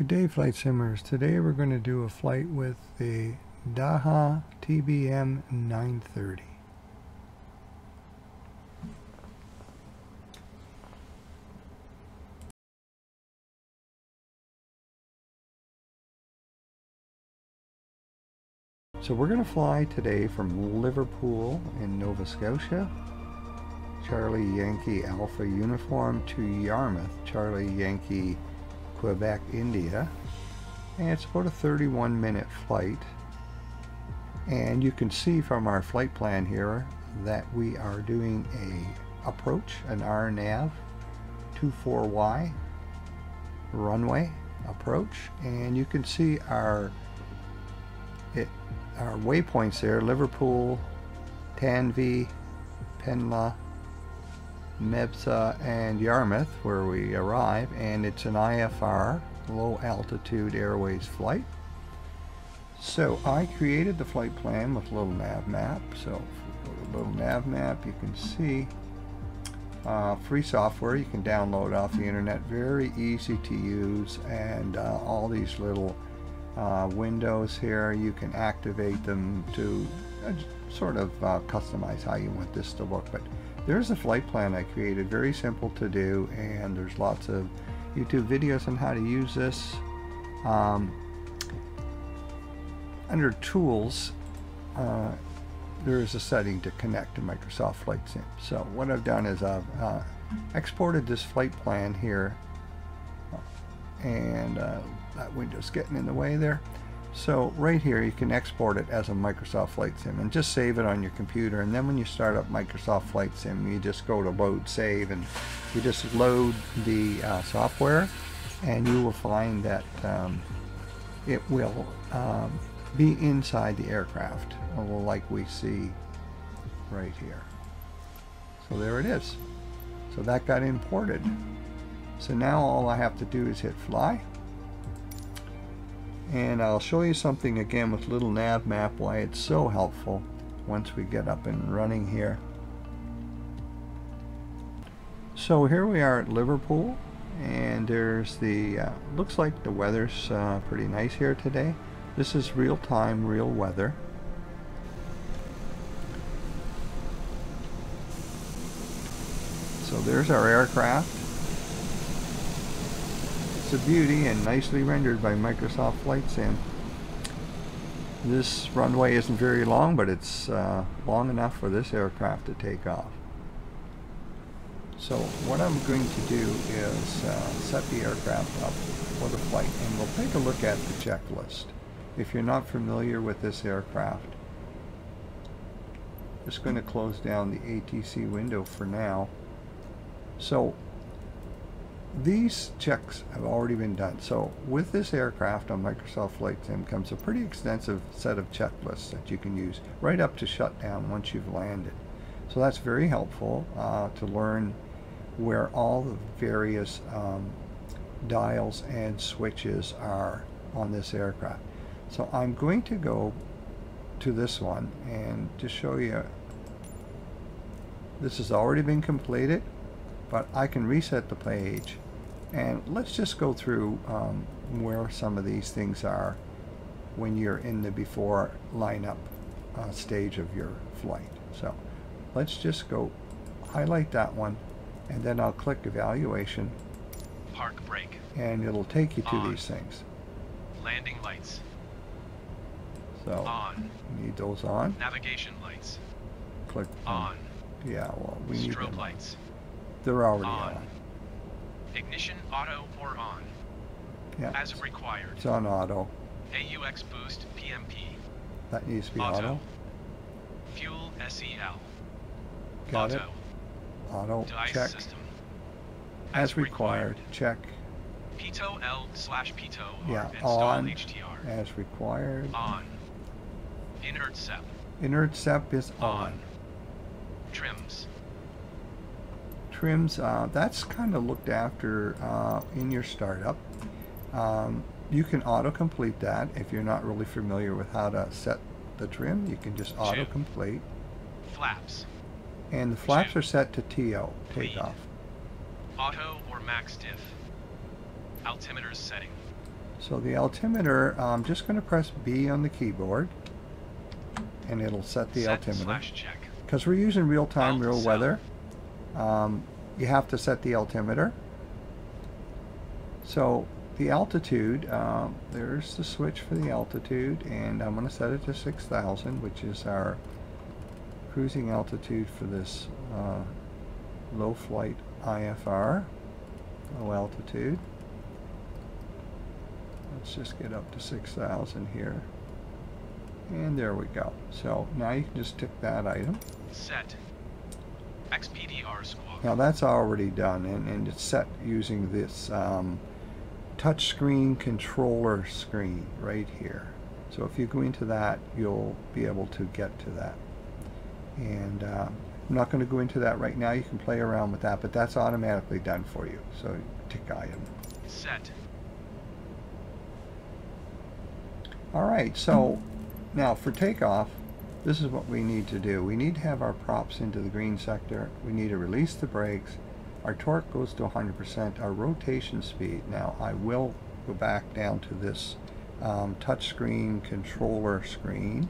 Good day, flight simmers. Today we're going to do a flight with the Daher TBM 930. So we're going to fly today from Liverpool in Nova Scotia, Charlie Yankee Alpha Uniform to Yarmouth, Charlie Yankee Quebec, India. And it's about a 31 minute flight. And you can see from our flight plan here that we are doing a approach, an RNAV 24Y runway approach. And you can see our it, our waypoints there, Liverpool, Tanvi, Penla, Mebsa and Yarmouth where we arrive and it's an IFR low altitude airways flight. So I created the flight plan with Little Navmap. So Little Navmap you can see uh, free software you can download off the internet very easy to use and uh, all these little uh, windows here you can activate them to uh, sort of uh, customize how you want this to look but there's a flight plan I created, very simple to do, and there's lots of YouTube videos on how to use this. Um, under Tools, uh, there is a setting to connect to Microsoft Flight Sim. So what I've done is I've uh, exported this flight plan here, and uh, that window's getting in the way there. So right here you can export it as a Microsoft Flight Sim and just save it on your computer and then when you start up Microsoft Flight Sim you just go to load save and you just load the uh, software and you will find that um, it will um, be inside the aircraft like we see right here. So there it is. So that got imported. So now all I have to do is hit fly and I'll show you something again with Little Navmap why it's so helpful once we get up and running here. So here we are at Liverpool and there's the uh, looks like the weather's uh, pretty nice here today. This is real time real weather. So there's our aircraft it's a beauty and nicely rendered by Microsoft Flight Sim. This runway isn't very long, but it's uh, long enough for this aircraft to take off. So what I'm going to do is uh, set the aircraft up for the flight and we'll take a look at the checklist. If you're not familiar with this aircraft, just going to close down the ATC window for now. So these checks have already been done. So with this aircraft on Microsoft Flight Sim comes a pretty extensive set of checklists that you can use right up to shutdown once you've landed. So that's very helpful uh, to learn where all the various um, dials and switches are on this aircraft. So I'm going to go to this one and to show you this has already been completed but I can reset the page and let's just go through um, where some of these things are when you're in the before lineup uh, stage of your flight. So let's just go highlight that one and then I'll click evaluation. Park brake. And it'll take you to on. these things. Landing lights. So on. need those on. Navigation lights. Click on. Yeah well we need strobe lights they're already on. on. Ignition auto or on. Yeah. As required. It's on auto. AUX boost PMP. That needs to be auto. auto. Fuel SEL. Got auto. it. Auto. Device check. System. As, As required. required. Check. Pitot L slash Pitot yeah, install on, HTR. As required. On. Inert SEP. Inert SEP is on. on. Trims trims, uh, that's kind of looked after uh, in your startup. Um, you can auto-complete that if you're not really familiar with how to set the trim. You can just auto-complete. Flaps. And the flaps are set to TO, takeoff. Auto or max diff. Altimeter setting. So the altimeter, I'm just going to press B on the keyboard and it'll set the Set altimeter. check. Because we're using real time, real weather, um, you have to set the altimeter. So the altitude, um, there's the switch for the altitude, and I'm going to set it to 6,000, which is our cruising altitude for this uh, low flight IFR, low altitude. Let's just get up to 6,000 here. And there we go. So now you can just tick that item. Set. XPDR. Now that's already done and, and it's set using this um, touchscreen controller screen right here. So if you go into that, you'll be able to get to that. And uh, I'm not going to go into that right now. You can play around with that, but that's automatically done for you. So tick item. Set. All right, so now for takeoff, this is what we need to do. We need to have our props into the green sector. We need to release the brakes. Our torque goes to 100%. Our rotation speed. Now I will go back down to this um, touchscreen controller screen.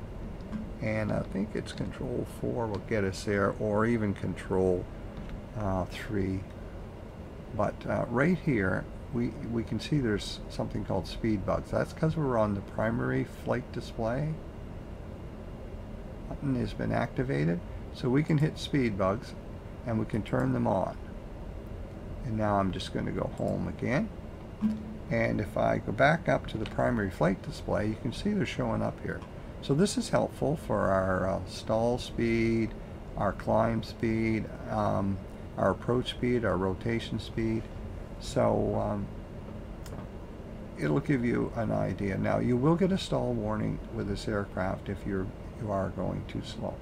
And I think it's control 4 will get us there, or even control uh, 3. But uh, right here, we, we can see there's something called speed bugs. That's because we're on the primary flight display. Button has been activated. So we can hit speed bugs and we can turn them on. And now I'm just going to go home again. And if I go back up to the primary flight display, you can see they're showing up here. So this is helpful for our uh, stall speed, our climb speed, um, our approach speed, our rotation speed. So um, it'll give you an idea. Now you will get a stall warning with this aircraft if you're you are going too slow.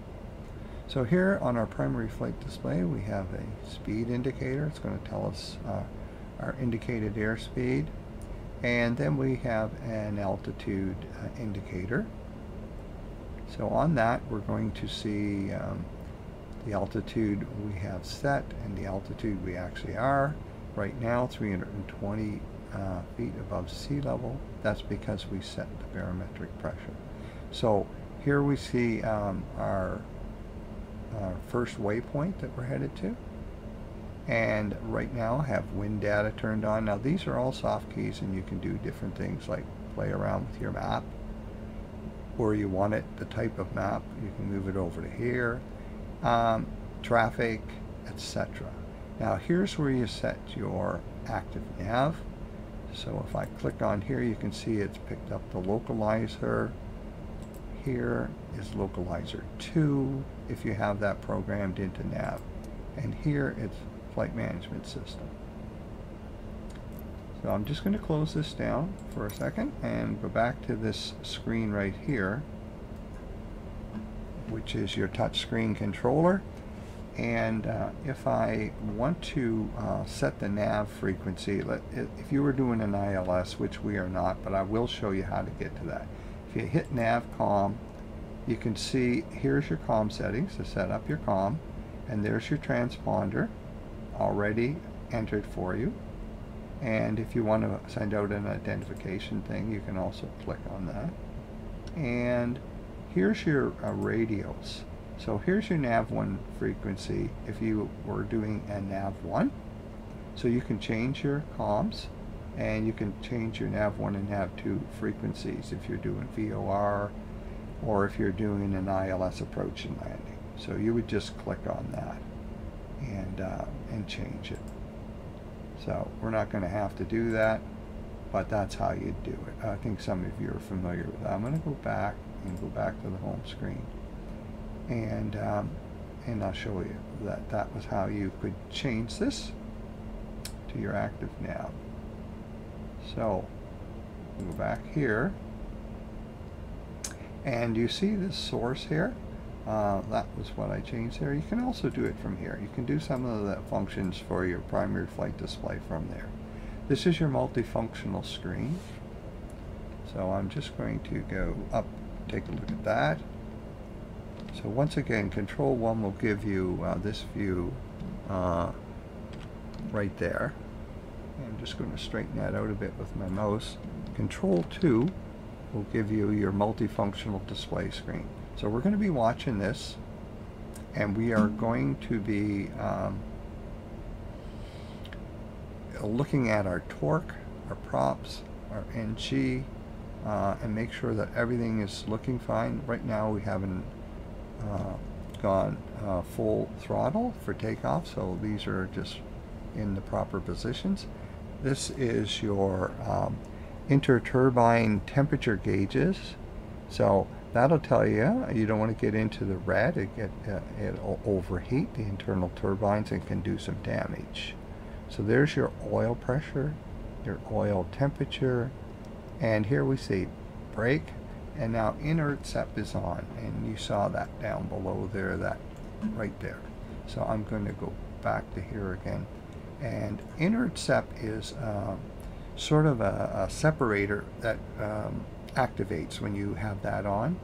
So here on our primary flight display we have a speed indicator. It's going to tell us uh, our indicated airspeed. And then we have an altitude uh, indicator. So on that we're going to see um, the altitude we have set and the altitude we actually are. Right now 320 uh, feet above sea level. That's because we set the barometric pressure. So here we see um, our, our first waypoint that we're headed to. And right now I have wind data turned on. Now these are all soft keys and you can do different things like play around with your map where you want it, the type of map. You can move it over to here, um, traffic, etc. Now here's where you set your active nav. So if I click on here, you can see it's picked up the localizer. Here is localizer 2 if you have that programmed into nav. And here it's flight management system. So I'm just going to close this down for a second and go back to this screen right here, which is your touch screen controller. And uh, if I want to uh, set the nav frequency, let, if you were doing an ILS, which we are not, but I will show you how to get to that. If you hit nav com, you can see here's your com settings to set up your com, and there's your transponder already entered for you. And if you want to send out an identification thing, you can also click on that. And here's your uh, radios. So here's your nav1 frequency if you were doing a nav1. So you can change your comms and you can change your nav1 and nav2 frequencies if you're doing VOR or if you're doing an ILS approach and landing. So you would just click on that and, uh, and change it. So we're not going to have to do that, but that's how you do it. I think some of you are familiar with that. I'm going to go back and go back to the home screen. And, um, and I'll show you that that was how you could change this to your active nav. So go back here. And you see this source here? Uh, that was what I changed there. You can also do it from here. You can do some of the functions for your primary flight display from there. This is your multifunctional screen. So I'm just going to go up, take a look at that. So once again, Control 1 will give you uh, this view uh, right there. I'm just going to straighten that out a bit with my mouse. Control 2 will give you your multifunctional display screen. So we're going to be watching this and we are going to be um, looking at our torque, our props, our NG, uh, and make sure that everything is looking fine. Right now we haven't uh, gone uh, full throttle for takeoff, so these are just in the proper positions. This is your um, interturbine temperature gauges. So that'll tell you you don't want to get into the red. It get, uh, it'll overheat the internal turbines and can do some damage. So there's your oil pressure, your oil temperature, and here we see brake, and now inert sep is on, and you saw that down below there, that right there. So I'm going to go back to here again, and inert sep is um, sort of a, a separator that um, activates when you have that on.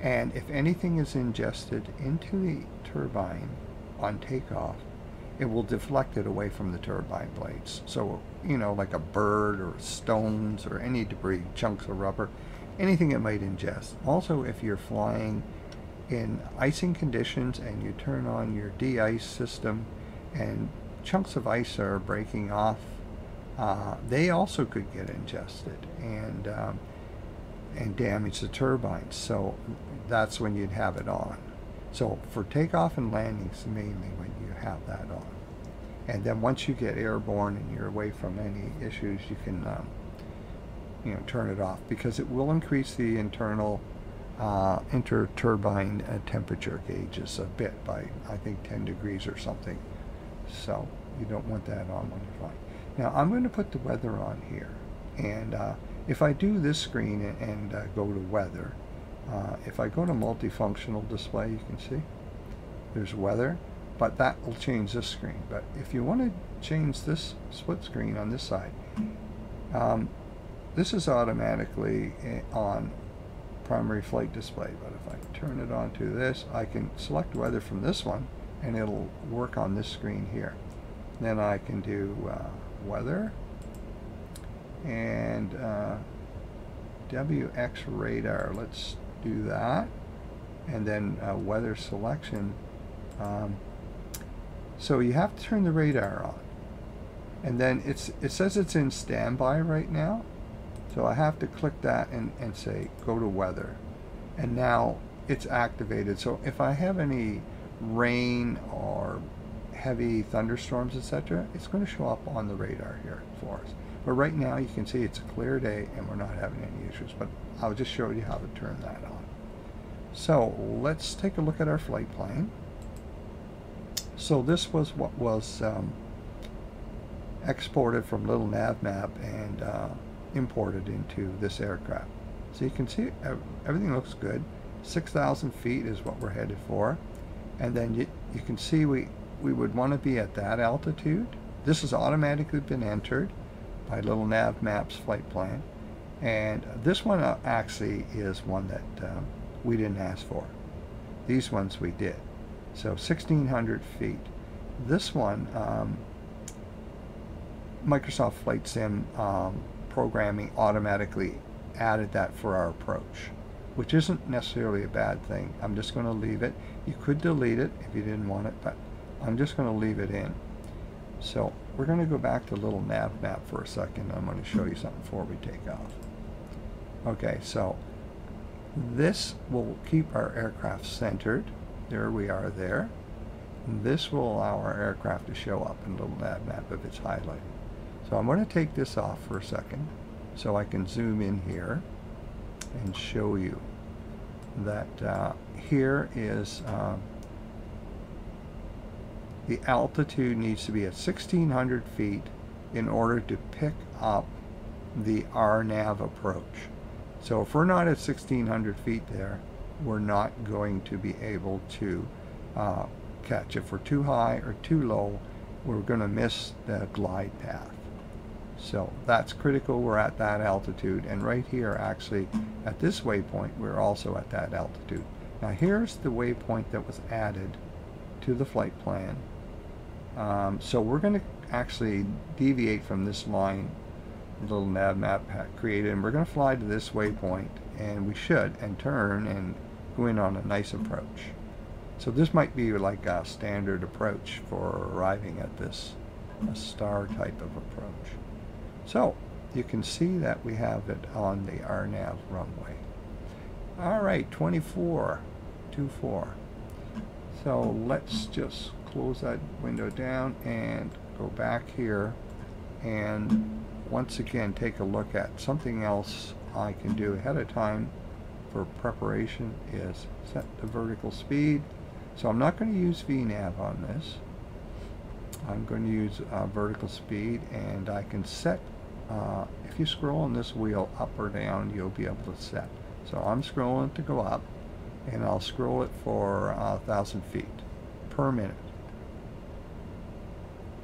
And if anything is ingested into the turbine on takeoff, it will deflect it away from the turbine blades. So, you know, like a bird or stones or any debris, chunks of rubber, anything it might ingest. Also, if you're flying in icing conditions and you turn on your de-ice system and chunks of ice are breaking off, uh, they also could get ingested and um, and damage the turbines. So that's when you'd have it on. So for takeoff and landings, mainly when you have that on. And then once you get airborne and you're away from any issues, you can um, you know turn it off because it will increase the internal uh, interturbine uh, temperature gauges a bit by I think 10 degrees or something. So you don't want that on when you're flying. Now I'm going to put the weather on here and uh, if I do this screen and, and uh, go to weather, uh, if I go to multifunctional display, you can see there's weather, but that will change this screen. But if you want to change this split screen on this side, um, this is automatically eh, on primary flight display. But if I turn it on to this, I can select weather from this one, and it'll work on this screen here. Then I can do uh, weather and uh, WX radar. Let's do that. And then uh, weather selection. Um, so you have to turn the radar on. And then it's it says it's in standby right now. So I have to click that and, and say go to weather. And now it's activated. So if I have any rain or heavy thunderstorms, etc., it's going to show up on the radar here for us. But right now you can see it's a clear day and we're not having any issues. But I'll just show you how to turn that on. So let's take a look at our flight plane. So this was what was um, exported from Little Navmap and uh, imported into this aircraft. So you can see everything looks good. 6,000 feet is what we're headed for. And then you, you can see we, we would want to be at that altitude. This has automatically been entered by Little Navmap's flight plan. And this one uh, actually is one that um, we didn't ask for. These ones we did. So 1,600 feet. This one, um, Microsoft Flight Sim um, programming automatically added that for our approach, which isn't necessarily a bad thing. I'm just going to leave it. You could delete it if you didn't want it, but I'm just going to leave it in. So we're going to go back to Little Navmap for a second. I'm going to show you something before we take off. Okay, so this will keep our aircraft centered. There we are there. This will allow our aircraft to show up in Little Navmap if it's highlighted. So I'm going to take this off for a second so I can zoom in here and show you that uh, here is uh, the altitude needs to be at 1600 feet in order to pick up the RNAV approach. So if we're not at 1600 feet there, we're not going to be able to uh, catch. If we're too high or too low, we're going to miss the glide path. So that's critical. We're at that altitude. And right here, actually, at this waypoint, we're also at that altitude. Now here's the waypoint that was added to the flight plan um, so we're going to actually deviate from this line Little Navmap created and we're going to fly to this waypoint and we should and turn and go in on a nice approach. So this might be like a standard approach for arriving at this star type of approach. So you can see that we have it on the RNAV runway. All right, 24, 24. So let's just close that window down and go back here and once again take a look at something else I can do ahead of time for preparation is set the vertical speed. So I'm not going to use VNAV on this. I'm going to use uh, vertical speed and I can set, uh, if you scroll on this wheel up or down, you'll be able to set. So I'm scrolling to go up and I'll scroll it for uh, 1,000 feet per minute.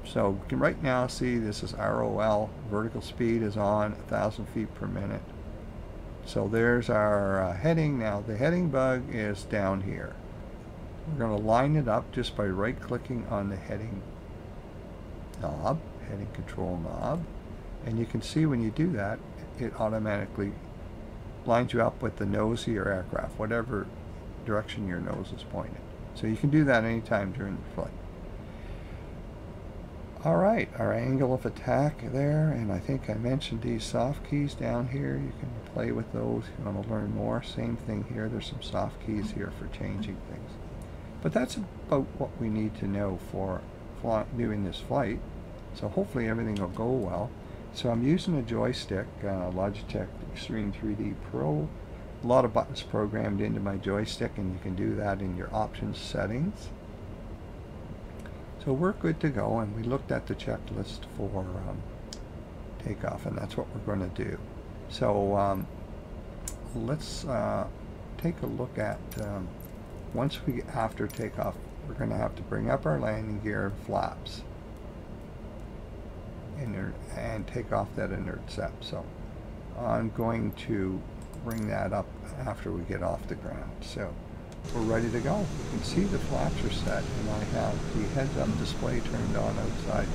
So we can right now see this is ROL, vertical speed is on 1,000 feet per minute. So there's our uh, heading. Now the heading bug is down here. We're going to line it up just by right clicking on the heading knob, heading control knob. And you can see when you do that, it automatically lines you up with the nose of your aircraft, whatever direction your nose is pointed. So you can do that anytime during the flight. Alright, our angle of attack there, and I think I mentioned these soft keys down here. You can play with those if you want to learn more. Same thing here, there's some soft keys here for changing things. But that's about what we need to know for doing this flight. So hopefully everything will go well. So I'm using a joystick, uh, Logitech Extreme 3D Pro. A lot of buttons programmed into my joystick and you can do that in your options settings. So we're good to go, and we looked at the checklist for um, takeoff, and that's what we're going to do. So um, let's uh, take a look at, um, once we, after takeoff, we're going to have to bring up our landing gear and flaps and, and take off that inert SEP. So I'm going to bring that up after we get off the ground. So we're ready to go. You can see the flaps are set and I have the heads-up display turned on outside.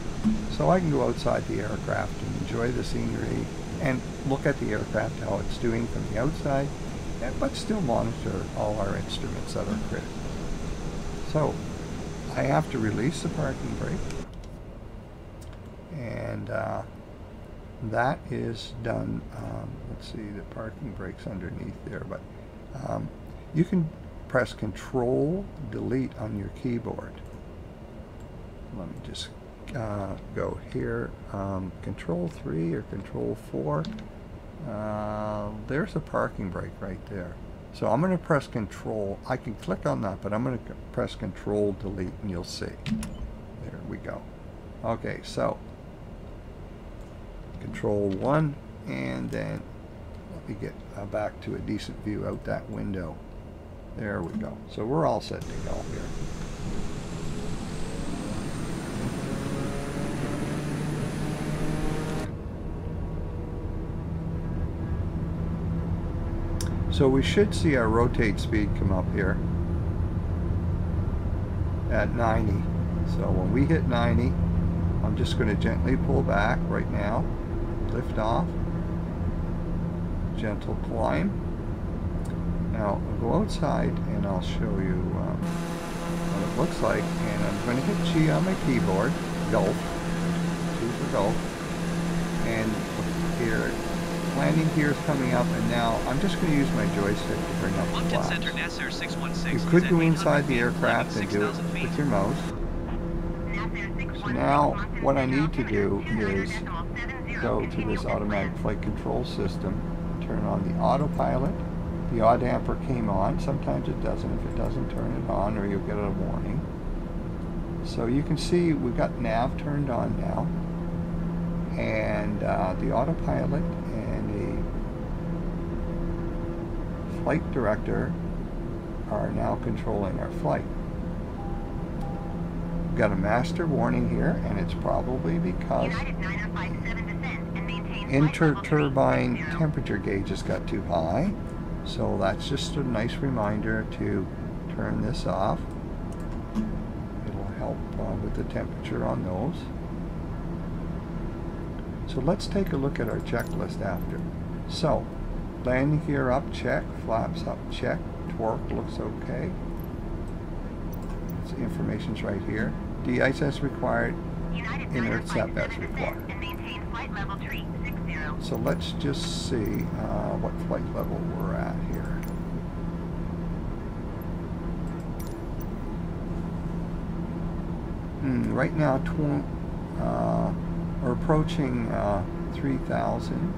So I can go outside the aircraft and enjoy the scenery and look at the aircraft, how it's doing from the outside, but still monitor all our instruments that are critical. So I have to release the parking brake and uh, that is done. Um, let's see, the parking brake's underneath there, but um, you can press Control Delete on your keyboard. Let me just uh, go here. Um, control 3 or Control 4. Uh, there's a parking brake right there. So I'm going to press Control. I can click on that, but I'm going to press Control Delete and you'll see. There we go. Okay, so Control 1 and then let me get uh, back to a decent view out that window. There we go. So we're all set to go here. So we should see our rotate speed come up here at 90. So when we hit 90, I'm just going to gently pull back right now, lift off, gentle climb. Now I'll go outside and I'll show you um, what it looks like. And I'm going to hit G on my keyboard, Gulf, G for Gulf. And here, landing gear is coming up, and now I'm just going to use my joystick to bring up the flaps. You could go inside the aircraft and do it with your mouse. So now what I need to do is go to this automatic flight control system, turn on the autopilot, the yaw damper came on. Sometimes it doesn't. If it doesn't, turn it on or you'll get a warning. So you can see we've got nav turned on now. And uh, the autopilot and the flight director are now controlling our flight. We've got a master warning here, and it's probably because inter-turbine temperature gauges got too high. So that's just a nice reminder to turn this off. It'll help uh, with the temperature on those. So let's take a look at our checklist after. So, landing gear up, check. Flaps up, check. Torque looks okay. The information's right here. De-ice required. Inert SEP as required. So let's just see uh, what flight level we're at here. Hmm, right now, uh, we're approaching uh, 3,000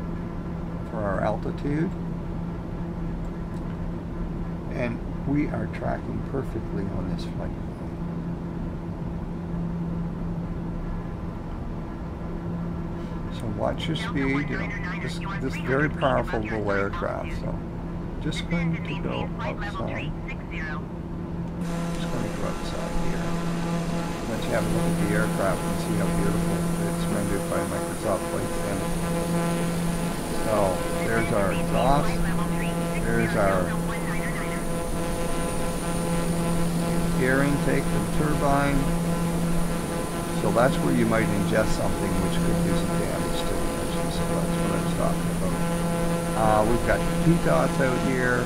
for our altitude. And we are tracking perfectly on this flight. So watch your speed. You know, this, this very powerful little aircraft. So just going to go outside. Just going to go outside here. Let you have a look at the aircraft and see how beautiful it's rendered by Microsoft Flight Sim. So there's our exhaust. There's our air intake from turbine. So that's where you might ingest something which could do some damage to the engine. So that's what I was talking about. Uh, we've got pitots out here,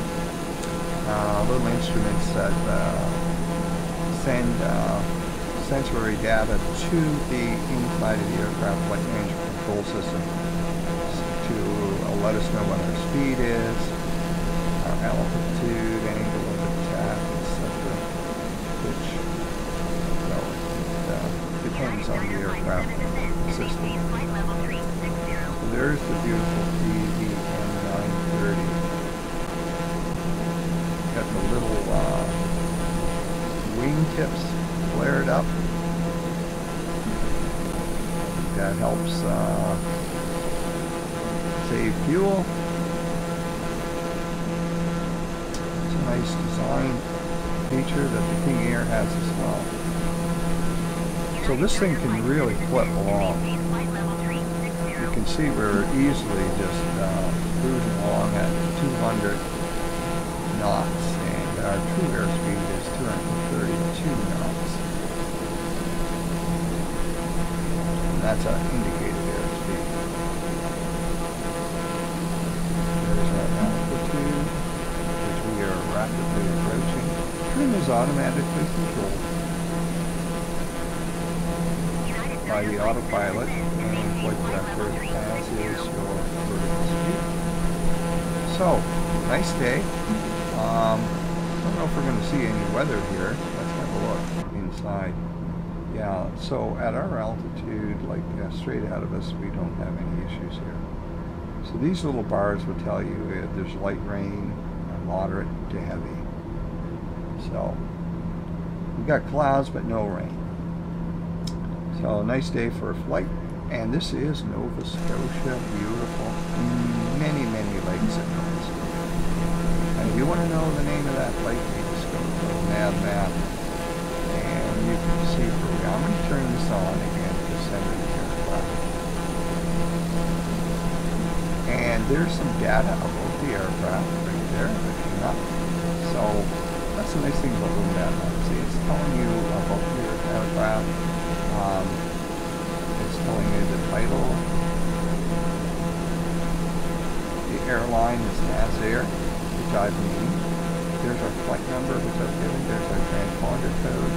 uh, little instruments that uh, send uh, sensory data to the inside of the aircraft flight management control system to uh, let us know what our speed is, our altitude, angle of attack, etc. Which, so it uh, depends on the aircraft system. There's the beautiful TBM 930. Got the little uh, wingtips flared up. That helps uh, save fuel. It's a nice design feature that the King Air has as well. So this thing can really flip along. See we're easily just uh, cruising along at 200 knots and our true airspeed is 232 knots. And that's our indicated airspeed. There's our altitude, which we are rapidly approaching. Trim is automatically controlled by the autopilot So, nice day. Um, I don't know if we're going to see any weather here. Let's have a look inside. Yeah, so at our altitude, like uh, straight ahead of us, we don't have any issues here. So these little bars will tell you if there's light rain, moderate to heavy. So we've got clouds but no rain. So nice day for a flight. And this is Nova Scotia, beautiful. Many, many lakes in Nova Scotia. And if you want to know the name of that lake, you just go to nav map and you can see we. I'm going to turn this on again to center the aircraft. And there's some data about the aircraft right there. So that's the nice thing about nav map. See, it's telling you about your aircraft. Um, telling you the title. The airline is Nazair, which I've named. There's our flight number, which I've given. There's our transponder code.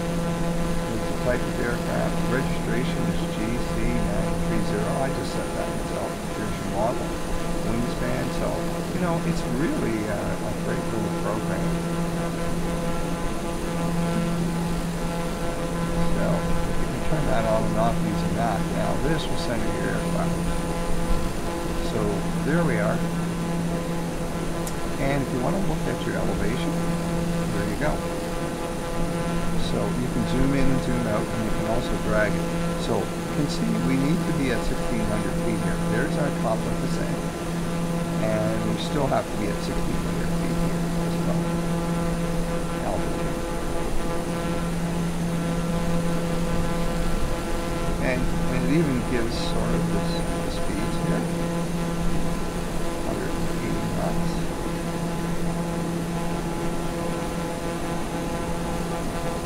There's the type of aircraft. Registration is GC930. I just set that myself. There's your model, wingspan. So, you know, it's really uh, a great little program. So, you can turn that on and off using that. Now, this will send you your aircraft. So, there we are. And if you want to look at your elevation, there you go. So you can zoom in and zoom out, and you can also drag it. So you can see we need to be at 1,600 feet here. There's our top of the sand. And we still have to be at 1,600 feet here as well. Altitude. And, and it even gives sort of this, the speeds here. 180 knots.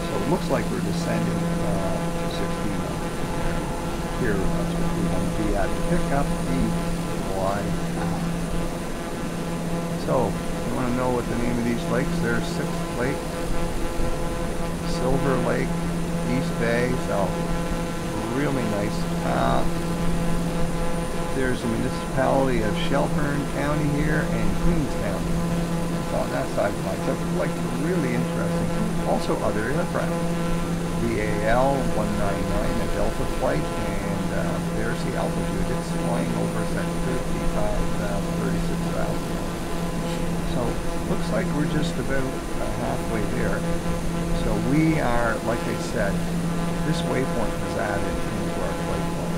So it looks like we're descending uh, to 16 knots. here, that's what we want to be at, pick up the path. So, you want to know what the name of these lakes? There's Sixth Lake, Silver Lake, East Bay, so really nice. There's the municipality of Shelburne County here and Queenstown. On that side of the. So like really interesting. Also other aircraft. DAL 199, a Delta flight, and uh, there's the altitude. It's flying over Sector 35, uh, 36,000. So looks like we're just about uh, halfway there. So we are, like I said, this waypoint was added into our flight plan.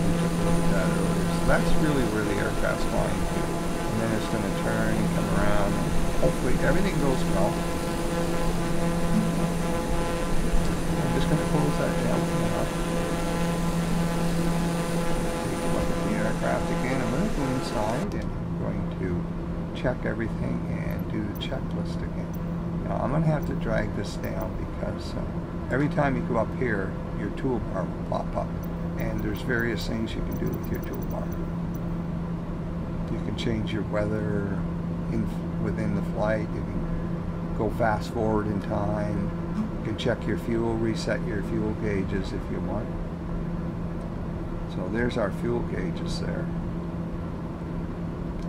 We took a look at that earlier. So that's really where the aircraft's flying to. And then it's going to turn and come around. Hopefully everything goes well. I'm just going to close that down now. Take a look at the aircraft again. I'm going to go inside and I'm going to check everything and do the checklist again. Now I'm going to have to drag this down because uh, every time you go up here, your toolbar will pop up. And there's various things you can do with your toolbar. You can change your weather in, within the flight. You can go fast forward in time. You can check your fuel, reset your fuel gauges if you want. So there's our fuel gauges there.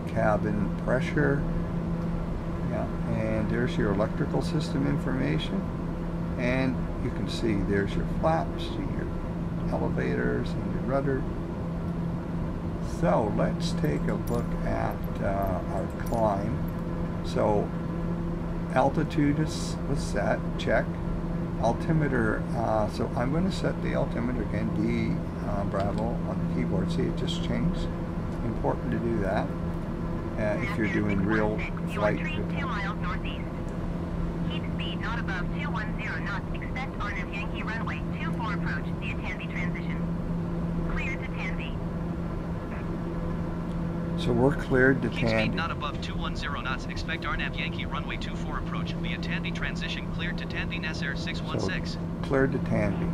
Cabin pressure. Yeah, and there's your electrical system information. And you can see there's your flaps, your elevators, and your rudder. So let's take a look at uh, our climb. So altitude is was set, check. Altimeter, uh, so I'm going to set the altimeter again, D uh, Bravo on the keyboard. See, it just changed. Important to do that uh, if you're doing real flight. 110 knots. Expect RNAV Yankee runway 24 approach via Tansy transition. Cleared to Tansy. So we're cleared to Tansy. Speed not above 210 knots. Expect RNAV Yankee runway 24 approach via Tandy transition. Cleared to Tandy Nasser 616. So cleared to Tandy.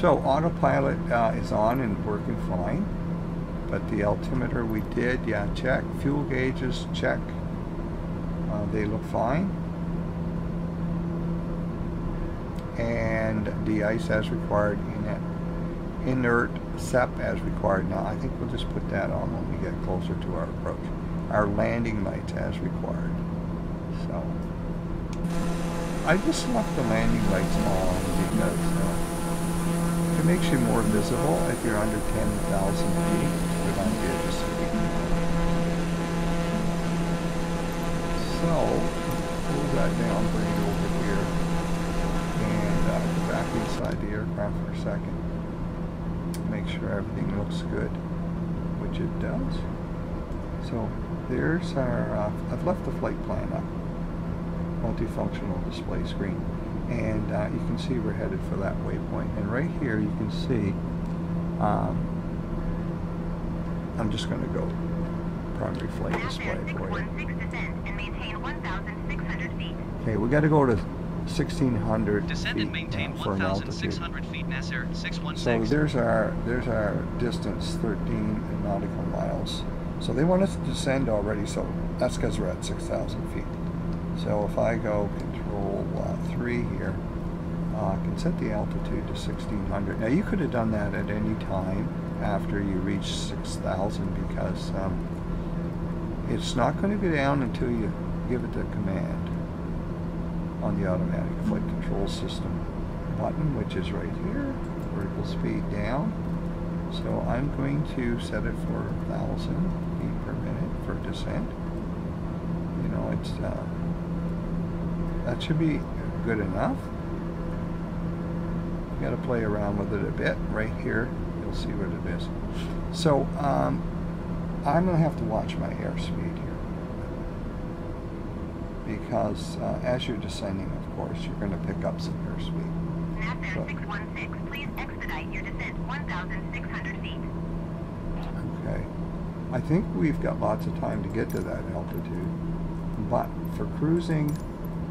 So autopilot uh, is on and working fine. But the altimeter we did, yeah, check. Fuel gauges, check. Uh, they look fine. And de-ice as required, inert, inert SEP as required. Now I think we'll just put that on when we get closer to our approach. Our landing lights as required. So I just left the landing lights on because uh, it makes you more visible if you're under 10,000 feet. To see. So, pull that down, bring it over here, and uh, go back inside the aircraft for a second. Make sure everything looks good, which it does. So, there's our, uh, I've left the flight plan up multifunctional display screen and uh, you can see we're headed for that waypoint and right here you can see um, I'm just going to go primary flight display for you 616 descend and maintain 1,600 feet. okay we got to go to 1600 Descend feet and maintain uh, for an altitude 1,600 feet Nasser so 616. there's our there's our distance 13 nautical miles so they want us to descend already so that's because we're at 6,000 feet so if I go control uh, 3 here, uh, I can set the altitude to 1600. Now you could have done that at any time after you reach 6000 because um, it's not going to go down until you give it the command on the automatic flight control system button, which is right here, vertical speed down. So I'm going to set it for 1000 feet per minute for descent. You know, it's uh, that should be good enough. You got to play around with it a bit. Right here, you'll see what it is. So um, I'm going to have to watch my airspeed here because uh, as you're descending, of course, you're going to pick up some airspeed. Nasser So- 616, please expedite your descent 1,600 feet. Okay. I think we've got lots of time to get to that altitude. But for cruising,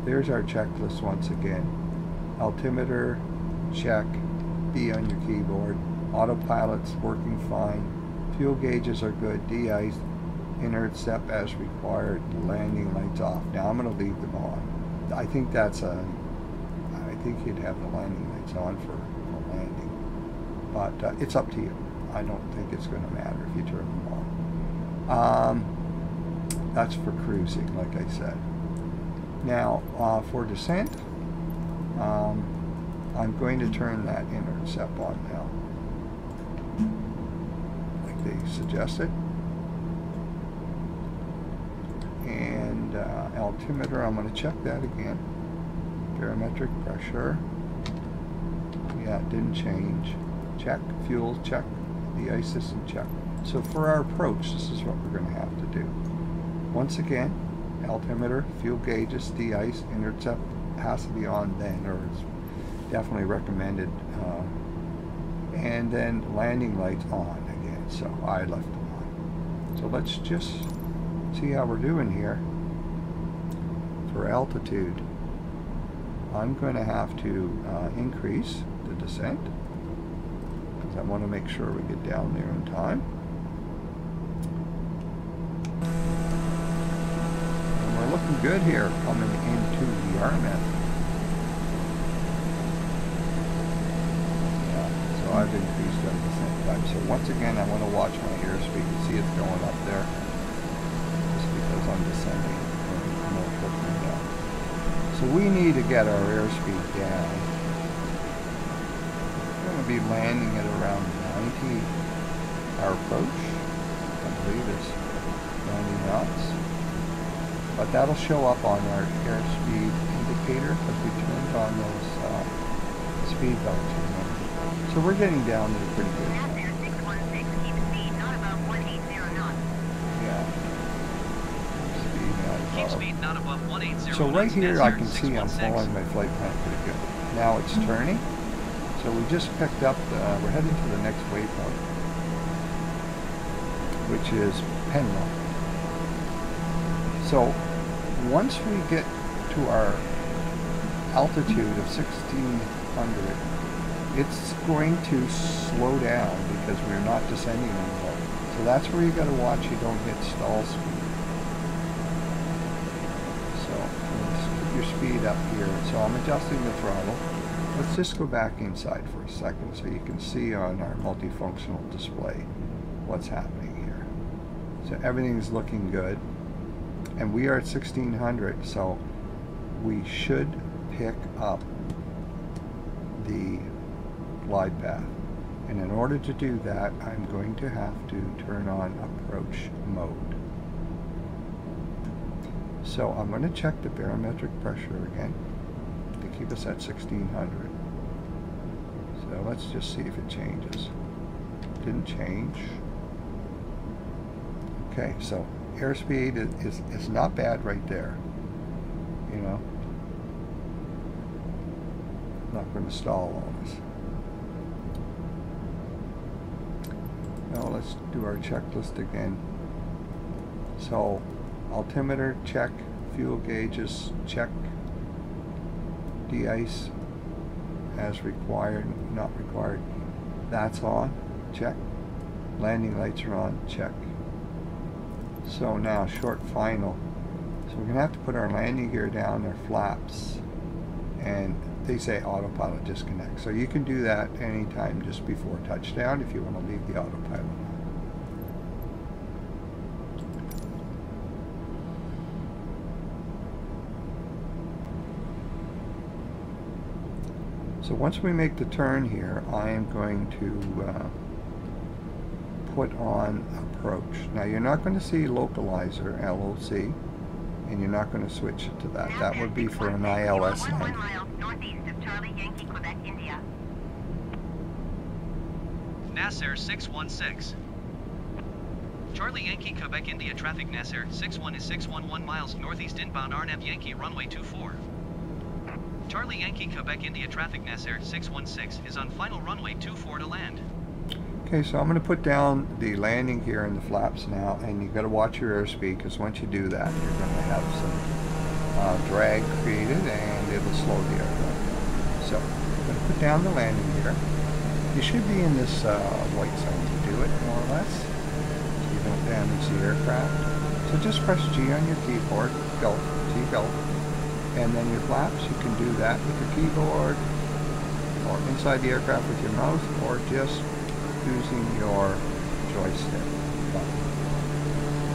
there's our checklist once again. Altimeter, check. B on your keyboard. Autopilot's working fine. Fuel gauges are good. Intercept as required. Landing lights off. Now I'm going to leave them on. I think that's a. I think you'd have the landing lights on for, for landing, but uh, it's up to you. I don't think it's going to matter if you turn them on. Um, that's for cruising, like I said. Now, uh, for descent, um, I'm going to turn that intercept on now, like they suggested. And uh, altimeter, I'm going to check that again. Barometric pressure. Yeah, it didn't change. Check. Fuel, check. The ice system, check. So for our approach, this is what we're going to have to do. Once again, altimeter, fuel gauges, de-ice, intercept has to be on then, or it's definitely recommended. Uh, and then landing lights on again, so I left them on. So let's just see how we're doing here. For altitude, I'm going to have to uh, increase the descent because I want to make sure we get down there in time. And we're looking good here coming into the. Yeah, so I've increased the same time. So once again, I want to watch my airspeed and see it's going up there. Just because I'm descending So we need to get our airspeed down. We're going to be landing at around 90. Our approach, I believe, is 90 knots. But that'll show up on our airspeed indicator because we turned on those uh, speed belts. So we're getting down there pretty good. now. Nasair 616, keep speed not above 180 knots. Yeah. Speed not Keep above. speed not above 180 So right here I can see I'm following my flight plan pretty good. Now it's turning. So we just picked up, uh, we're heading to the next waypoint, which is Penla. So once we get to our altitude of 1600, it's going to slow down because we're not descending anymore. So that's where you got to watch you don't hit stall speed. So let's keep your speed up here. So I'm adjusting the throttle. Let's just go back inside for a second so you can see on our multifunctional display what's happening here. So everything's looking good. And we are at 1600, so we should pick up the glide path. And in order to do that, I'm going to have to turn on approach mode. So I'm going to check the barometric pressure again to keep us at 1600. So let's just see if it changes. Didn't change. Okay, so airspeed is, is, is not bad right there. You know, not going to stall on us. Now let's do our checklist again. So altimeter check, fuel gauges check, de-ice as required, not required. That's on, check. Landing lights are on, check. So now short final. So we're gonna have to put our landing gear down, our flaps, and they say autopilot disconnect. So you can do that anytime just before touchdown if you want to leave the autopilot on. So once we make the turn here, I am going to uh, put on approach. Now you're not going to see localizer, LOC, and you're not going to switch it to that. That would be for an ILS One, one land. mile northeast of Charlie Yankee, Quebec, India. Nasser 616. Charlie Yankee, Quebec, India traffic Nasser 61 is 611 miles northeast inbound Arnhem Yankee runway 24. Charlie Yankee, Quebec, India traffic Nasser 616 is on final runway 24 to land. Okay, so I'm going to put down the landing gear and the flaps now, and you've got to watch your airspeed because once you do that, you're going to have some uh, drag created and it'll slow the aircraft. So I'm going to put down the landing gear. you should be in this uh, white zone to do it, more or less. So you don't damage the aircraft. So just press G on your keyboard, belt, G belt, and then your flaps, you can do that with your keyboard, or inside the aircraft with your mouse, or just using your joystick.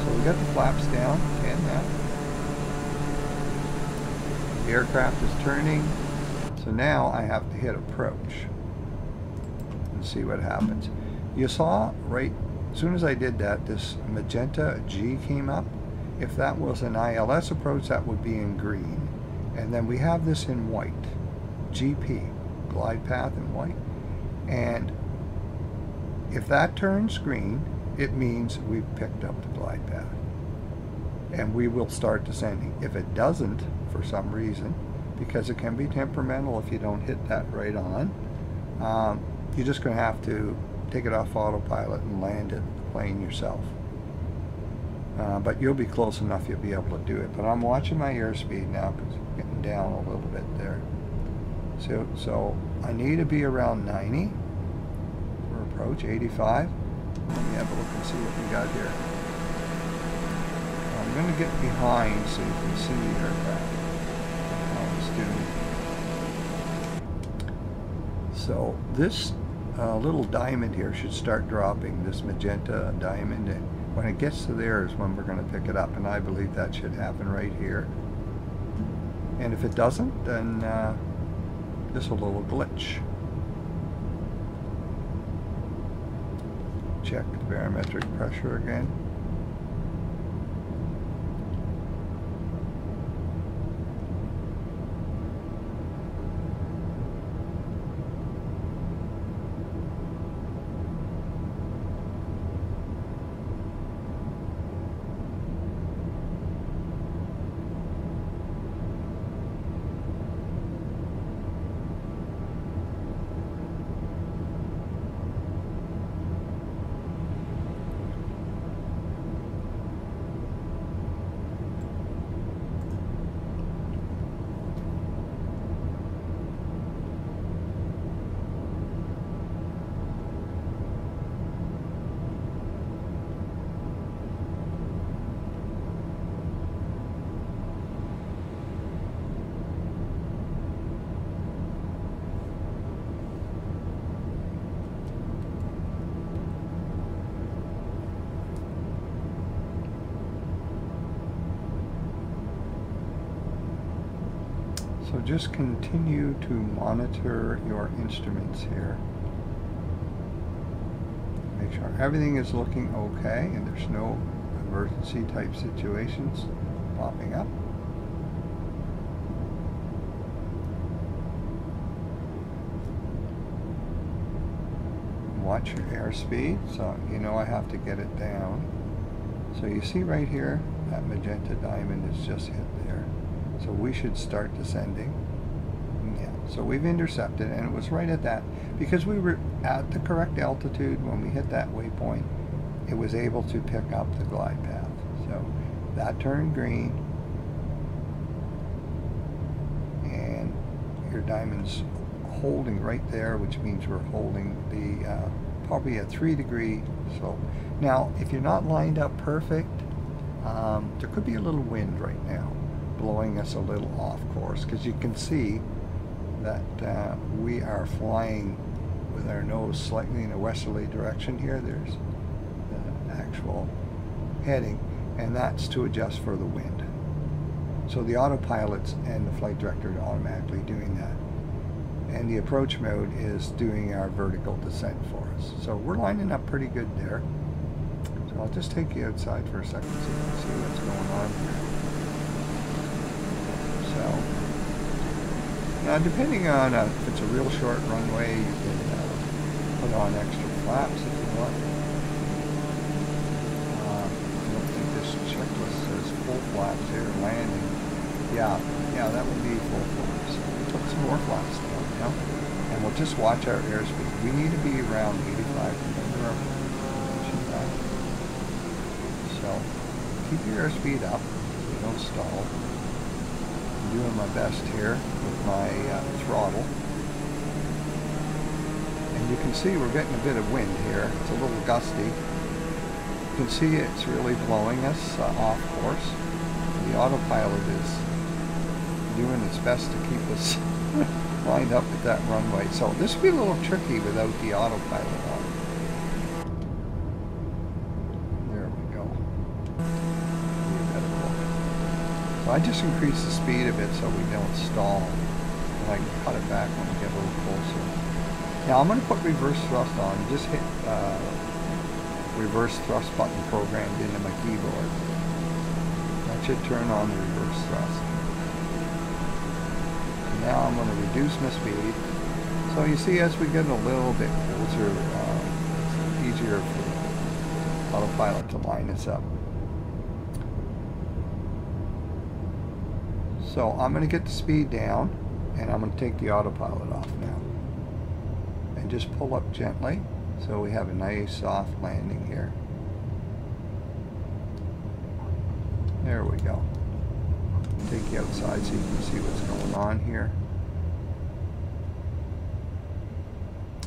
So we got the flaps down, and now. The aircraft is turning, so now I have to hit approach and see what happens. You saw right as soon as I did that, this magenta G came up. If that was an ILS approach, that would be in green. And then we have this in white, GP, glide path in white. And if that turns green, it means we've picked up the glide path. And we will start descending. If it doesn't, for some reason, because it can be temperamental if you don't hit that right on, um, you're just going to have to take it off autopilot and land it the plane yourself. Uh, but you'll be close enough you'll be able to do it. But I'm watching my airspeed now because down a little bit there. So, so I need to be around 90 for approach, 85. Let me have a look and see what we got here. I'm going to get behind so you can see the aircraft. How it's doing. So this uh, little diamond here should start dropping, this magenta diamond. And when it gets to there is when we're going to pick it up. And I believe that should happen right here. And if it doesn't, then uh, this a little glitch. Check the barometric pressure again. So just continue to monitor your instruments here. Make sure everything is looking okay and there's no emergency type situations popping up. Watch your airspeed, so you know I have to get it down. So you see right here, that magenta diamond is just hit there. So we should start descending. So we've intercepted and it was right at that. Because we were at the correct altitude when we hit that waypoint, it was able to pick up the glide path. So that turned green and your diamond's holding right there, which means we're holding the uh, probably a three degree slope. Now, if you're not lined up perfect, um, there could be a little wind right now blowing us a little off course because you can see that uh, we are flying with our nose slightly in a westerly direction here. There's the actual heading and that's to adjust for the wind. So the autopilots and the flight director are automatically doing that. And the approach mode is doing our vertical descent for us. So we're lining up pretty good there. So I'll just take you outside for a second so you can see what's going on here. So, now depending on uh, if it's a real short runway, you can uh, put on extra flaps if you want. Uh, I don't think this checklist says full flaps here, landing. Yeah, yeah, that would be full flaps. Put some more flaps down, you know? And we'll just watch our airspeed. We need to be around 85 remember our So, keep your airspeed up so you don't stall doing my best here with my uh, throttle. And you can see we're getting a bit of wind here. It's a little gusty. You can see it's really blowing us uh, off course. The autopilot is doing its best to keep us lined up with that runway. So this will be a little tricky without the autopilot on. There we go. So I just increase the speed a bit so we don't stall. And I can cut it back when we get a little closer. Now I'm going to put reverse thrust on. Just hit uh, reverse thrust button programmed into my keyboard. That should turn on the reverse thrust. now I'm going to reduce my speed. So you see as we get a little bit closer, uh, it's easier for autopilot to line us up. So I'm going to get the speed down and I'm going to take the autopilot off now. And just pull up gently so we have a nice soft landing here. There we go. Take you outside so you can see what's going on here.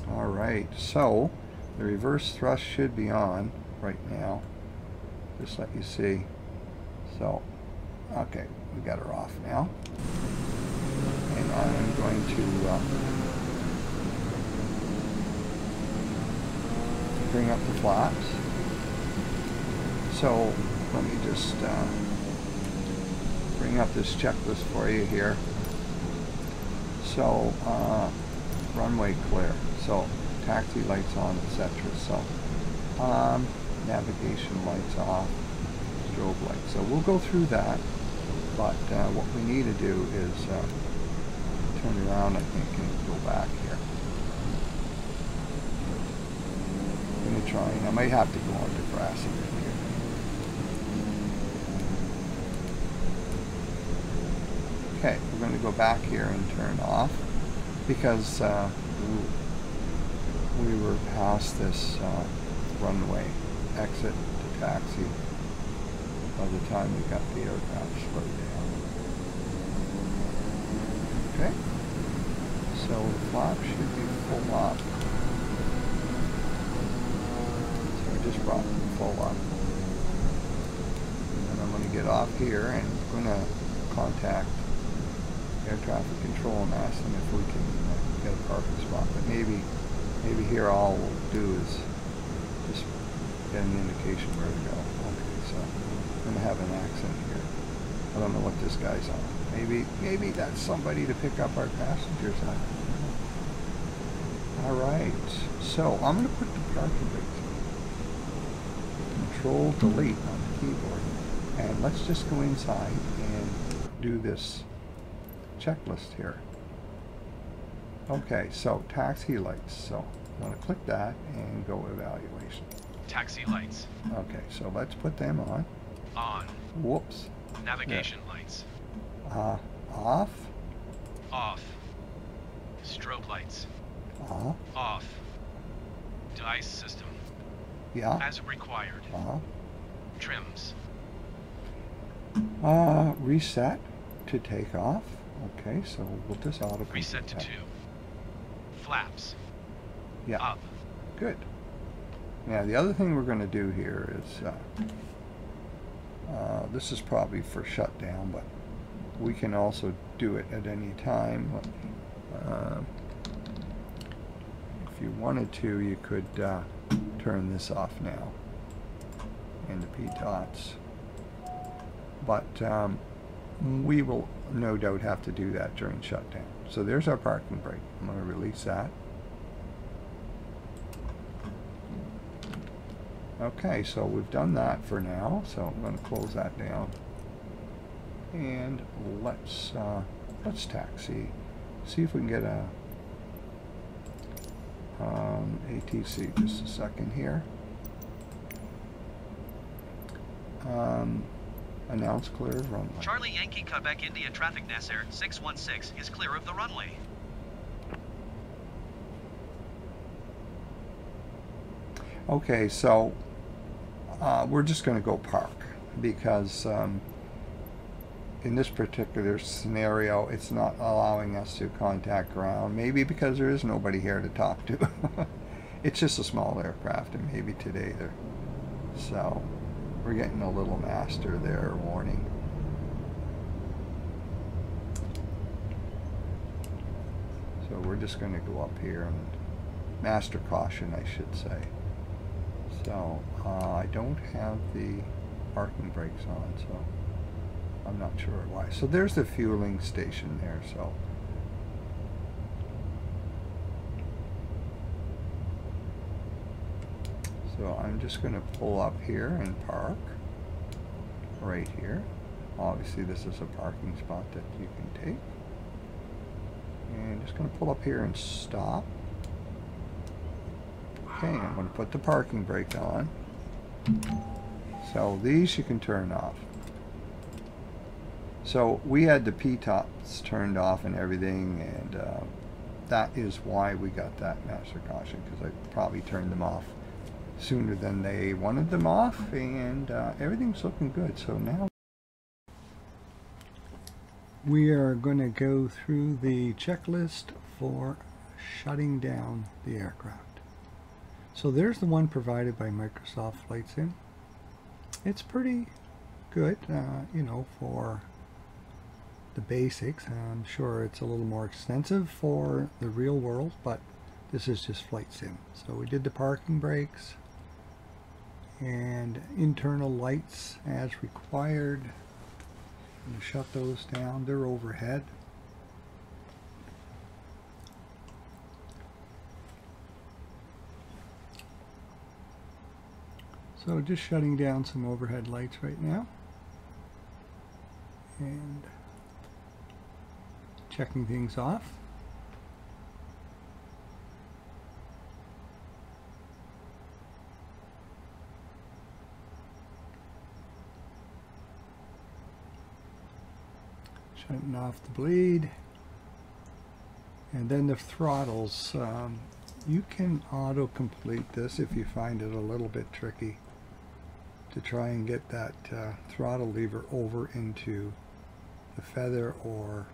Alright, so the reverse thrust should be on right now. Just let you see. So, okay, we got her off now. And I'm going to uh, bring up the flaps. So let me just uh, bring up this checklist for you here. So uh, runway clear. So taxi lights on, etc. So um, navigation lights off, strobe lights. So we'll go through that. But uh, what we need to do is uh, turn around, I think, and go back here. I'm going to try, and I might have to go on to grass again here. Okay, we're going to go back here and turn off because uh, we were past this uh, runway exit to taxi by the time we got the aircraft down. Okay, so the flap should be full up. So we just brought full up. And then I'm going to get off here and I'm going to contact air traffic control and ask them if we can get a parking spot. But maybe, maybe here all we'll do is just get an indication where to go. Okay, so I'm going to have an accent here. I don't know what this guy's on. Maybe, maybe that's somebody to pick up our passengers on. All right, so I'm going to put the parking brake Control Delete on the keyboard, and let's just go inside and do this checklist here. Okay, so taxi lights. So I'm going to click that and go evaluation. Taxi lights. Okay, so let's put them on. On. Whoops. Navigation lights. Uh, off. Off. Strobe lights. Uh, Off. De-ice system. yeah. As required. Uh, Trims. uh, reset to take off. Okay, so we'll just auto Reset to that. 2. Flaps. Yeah, Up. good. Now the other thing we're going to do here is, uh, uh, this is probably for shutdown, but we can also do it at any time. Uh, if you wanted to, you could uh, turn this off now in the P dots. But um, we will no doubt have to do that during shutdown. So there's our parking brake. I'm going to release that. Okay, so we've done that for now, so I'm going to close that down. And let's uh, let's taxi. See if we can get a um, ATC. Just a second here. Um, announce clear of runway. Charlie Yankee Quebec India traffic Nasser 616 is clear of the runway. Okay, so uh, we're just going to go park because um, in this particular scenario, it's not allowing us to contact ground. Maybe because there is nobody here to talk to. it's just a small aircraft, and maybe today they're so we're getting a little master there warning. So we're just going to go up here and master caution, I should say. So uh, I don't have the parking brakes on, so I'm not sure why. So there's the fueling station there, so. So I'm just going to pull up here and park right here. Obviously this is a parking spot that you can take. And just going to pull up here and stop. Okay, I'm going to put the parking brake on. So these you can turn off. So we had the pitots turned off and everything, and uh, that is why we got that master caution, because I probably turned them off sooner than they wanted them off, and uh, everything's looking good. So now we are going to go through the checklist for shutting down the aircraft. So there's the one provided by Microsoft Flight Sim. It's pretty good, uh, you know, for the basics. I'm sure it's a little more extensive for the real world, but this is just Flight Sim. So we did the parking brakes and internal lights as required. You shut those down, they're overhead. So just shutting down some overhead lights right now. And checking things off. Shutting off the bleed. And then the throttles. Um, you can auto-complete this if you find it a little bit tricky to try and get that uh, throttle lever over into the feather or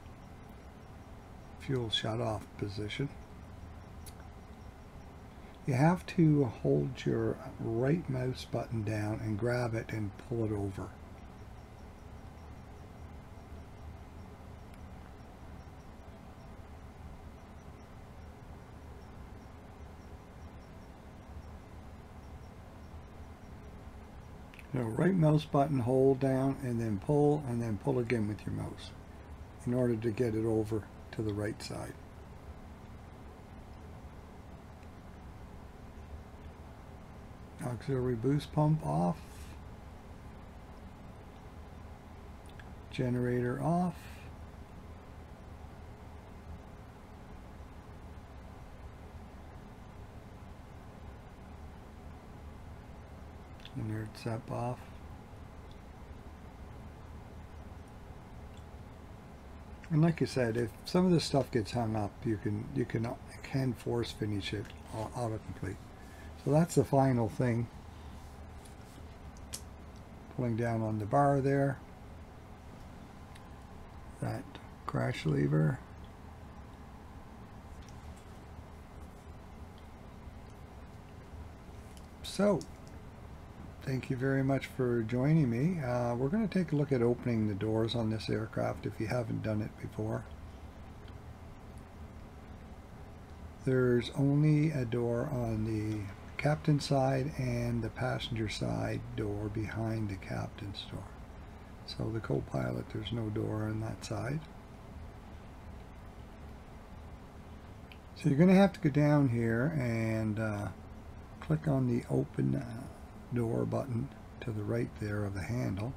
fuel shut off position. You have to hold your right mouse button down and grab it and pull it over. So right mouse button, hold down, and then pull, and then pull again with your mouse in order to get it over to the right side. Auxiliary boost pump off. Generator off. inert sep off. And like I said, if some of this stuff gets hung up, you can you can can force finish it autocomplete. So that's the final thing. Pulling down on the bar there. That crash lever. So, thank you very much for joining me. Uh, we're going to take a look at opening the doors on this aircraft if you haven't done it before. There's only a door on the captain side and the passenger side door behind the captain's door. So the co-pilot, there's no door on that side. So you're going to have to go down here and uh, click on the open door button to the right there of the handle.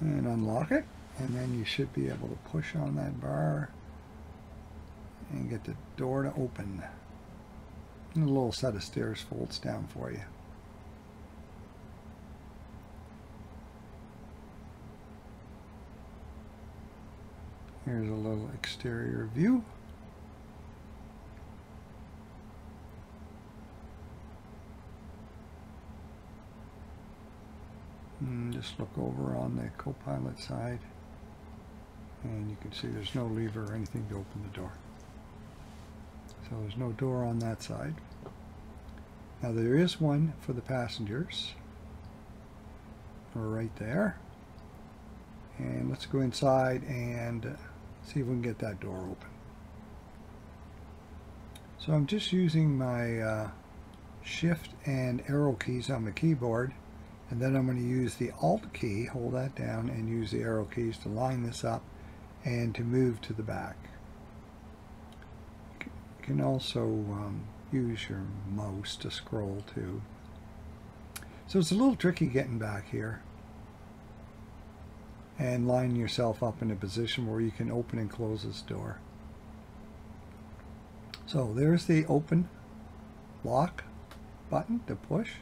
And unlock it and then you should be able to push on that bar and get the door to open. And a little set of stairs folds down for you. Here's a little exterior view. And just look over on the co-pilot side and you can see there's no lever or anything to open the door. So there's no door on that side. Now there is one for the passengers. Right there. And let's go inside and see if we can get that door open. So I'm just using my uh, shift and arrow keys on the keyboard and then I'm going to use the alt key, hold that down and use the arrow keys to line this up and to move to the back. You can also um, use your mouse to scroll too. So it's a little tricky getting back here and line yourself up in a position where you can open and close this door. So there's the open lock button to push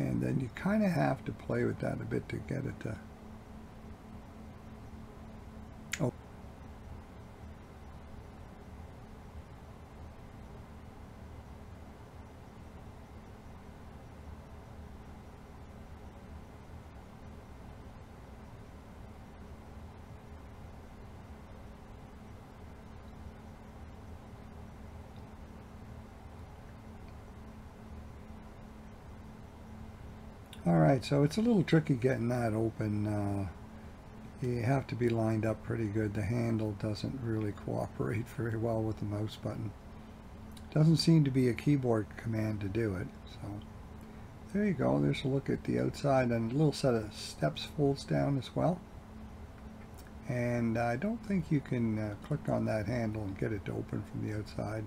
and then you kind of have to play with that a bit to get it to Alright, so it's a little tricky getting that open. Uh, you have to be lined up pretty good. The handle doesn't really cooperate very well with the mouse button. Doesn't seem to be a keyboard command to do it. So there you go. There's a look at the outside and a little set of steps folds down as well. And I don't think you can uh, click on that handle and get it to open from the outside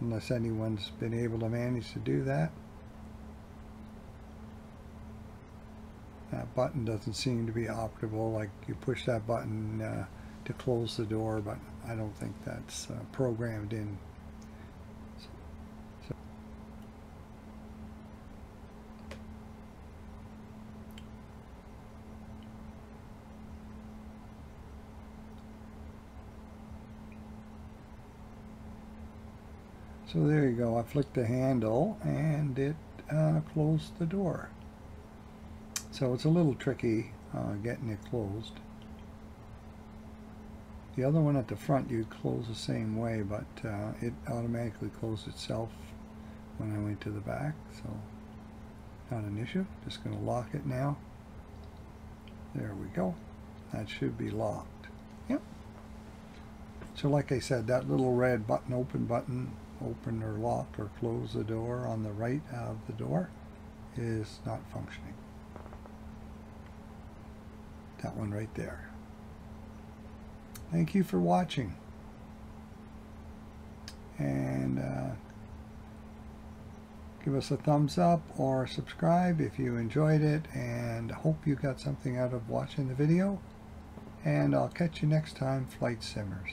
unless anyone's been able to manage to do that. That button doesn't seem to be operable, like you push that button uh, to close the door, but I don't think that's uh, programmed in. So, so. so there you go, I flicked the handle and it uh, closed the door. So it's a little tricky uh, getting it closed. The other one at the front you'd close the same way, but uh, it automatically closed itself when I went to the back, so not an issue. Just going to lock it now. There we go. That should be locked. Yep. So like I said, that little red button, open button, open or lock or close the door on the right of the door is not functioning that one right there. Thank you for watching. And uh, give us a thumbs up or subscribe if you enjoyed it and hope you got something out of watching the video. And I'll catch you next time, Flight Simmers.